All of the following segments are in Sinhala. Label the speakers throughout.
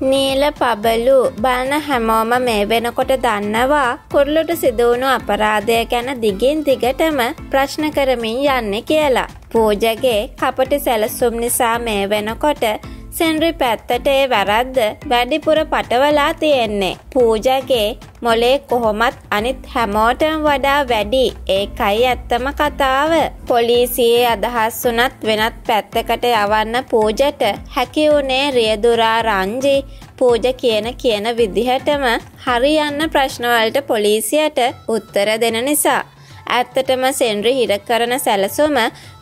Speaker 1: නීල පබලු බලන හැමෝම මේ වෙනකොට දන්නවා කුරුලුට සිදුවුණු අපරාධය ගැන දිගින් දිගටම ප්‍රශ්න කරමින් යන්නේ කියලා. පූජගේ කපටි සැලසුම් නිසා මේ වෙනකොට සෙන්රි පැත්තට ඒ වැරද්ද වැඩිපුර පටවලා තියෙන්නේ. පූජගේ මොලේ කොහොමත් අනිත් හැමෝටම වඩා වැඩි ඒකයි ඇත්තම කතාව. පොලිසියේ අදහස් වුණත් වෙනත් පැත්තකට යවන්න පූජට හැකි වුණේ රියදුරා රංජි පූජ කියන කියන විදිහටම හරියන්න ප්‍රශ්නවලට පොලිසියට උත්තර දෙන නිසා. ඇත්තටම සෙන්රි හිර කරන සැලසුම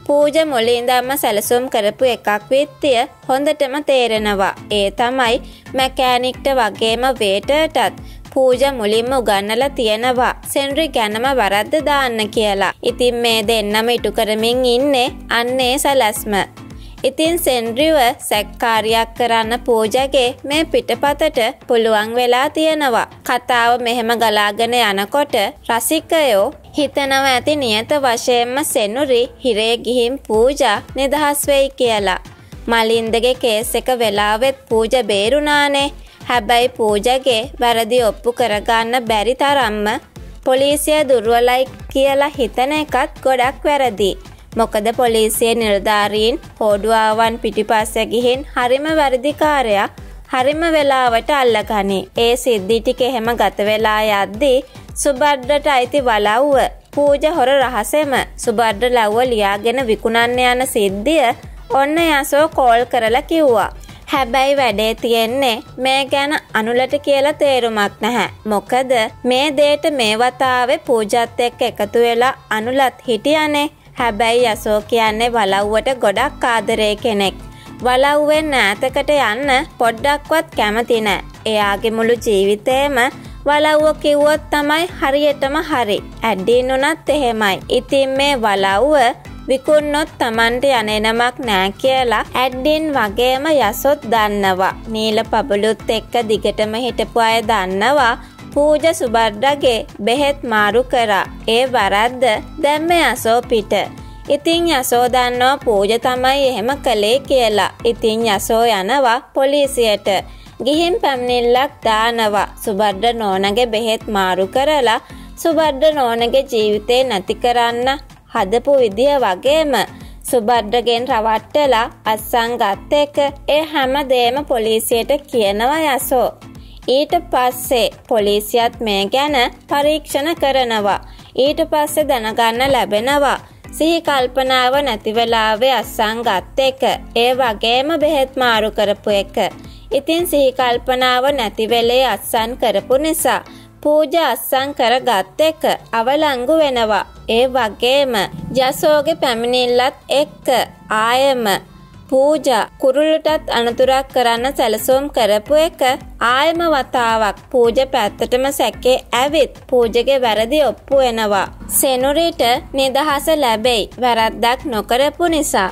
Speaker 1: පූජ මුලින්දම්ම සැලසුම් කරපු එකක් විත්තිය හොඳටම තේරෙනවා. ඒ තමයි මැකෑනික්ට වගේම වේටටත් පූජ මුලින්ම උගන්නලා තියෙනවා සෙන්රි ගැනම වරද්ද දාන්න කියලා. ඉතින් මේ දෙන්නම ඉටු කරමින් ඉන්නේ අන්නේ සැලැස්ම. ඉතින් සෙන්ඩ්‍රිව සැක්කාරියක් කරන්න පූජගේ මේ පිටපතට පුළුවන් වෙලා තියෙනවා. කතාව මෙහෙම ගලාගෙන යනකොට රසිකයෝ හිතනව ඇති නියත වශයෙන්ම සෙනුරි හිරේ ගිහින් පූජා නිදහස් වෙයි කියලා. මලින්දගේ කේස් එක වෙලාවෙත් පූජ බේරුණානේ. හැබැයි පූජගේ වැරදි ඔප්පු කරගන්න බැරි තරම්ම පොලිසිය දුර්වලයි කියලා හිතන එකත් ගොඩක් වැරදි. මොකද පොලිසිය නිලධාරීන් හෝඩුවාවන් පිටිපස්ස ගිහින් හරිම වැරදිකාරයා හරිම වෙලාවට අල්ලගනි. ඒ සිද්ධි ටික එහෙම ගත වෙලා යද්දී සුබද්දට අයිති වලව්ව පූජ හොර රහසෙම සුබද්ද ලව්ව ලියාගෙන විකුණන්න යන සිද්ධිය ඔන්න යසෝ කෝල් කරලා කිව්වා. හැබැයි වැඩේ තියෙන්නේ මේ ගැන අනුලට කියලා තේරුමක් නැහැ. මොකද මේ දේට මේ වතාවේ පූජත් එක්ක එකතු වෙලා අනුලත් හිටියනේ. හැබැයි යසෝ කියන්නේ වලව්වට ගොඩක් ආදරේ කෙනෙක්. වලව්වෙන් ඈතකට යන්න පොඩ්ඩක්වත් කැමති නෑ. එයාගේ මුළු ජීවිතේම වලව්ව කිව්වොත් තමයි හරියටම හරි. ඇඩ්ඩින් උනත් එහෙමයි. ඉතින් මේ වලව්ව විකුන්නොත් තමන්ට යනෙනමක් නෑ කියලා ඇඩ්ඩින් වගේම යසොත් දන්නවා. නීල පබලුත් එක්ක දිගටම හිටපු අය දන්නවා පූජ සුබර්ඩගේ බෙහෙත් මාරු කරා. ඒ වරද්ද දැම්ම යසෝ පිට. ඉතින් යසෝ දන්නවා පූජ තමයි එහෙම කළේ කියලා. ඉතින් යසෝ යනවා පොලිසියට. ගිහින් පැමිණිල්ලක් දානවා. සුබර්ඩ නෝනගේ බෙහෙත් මාරු කරලා සුබර්ඩ නෝනගේ ජීවිතේ නැති කරන්න හදපු විදිය වගේම සුබර්ඩගෙන් රවට්ටලා අස්සං ගත්ත එක ඒ හැම දේම පොලිසියට කියනවා යසෝ. ඊට පස්සේ පොලිසියත් මේ ගැන පරීක්ෂණ කරනවා. ඊට පස්සේ දැනගන්න ලැබෙනවා. සිහි කල්පනාව නැතිවෙලාවේ අස්සං ගත්ත එක. ඒ වගේම බෙහෙත් මාරු කරපු එක. ඉතින් සිහි කල්පනාව නැතිවෙලේ අස්සන් කරපු නිසා පූජ අස්සං කර ගත්ත එක අවලංගු වෙනවා. ඒ වගේම ජසෝගේ පැමිණිල්ලත් එක්ක ආයම පූජා කුරුලටත් අනතුරක් කරන්න සැලසුම් කරපු එක ආයම වතාවක් පූජ පැත්තටම සැකේ ඇවිත් පූජගේ වැරදි ඔප්පු වෙනවා. සෙනුරිට නිදහස ලැබෙයි වැරද්දක් නොකරපු නිසා.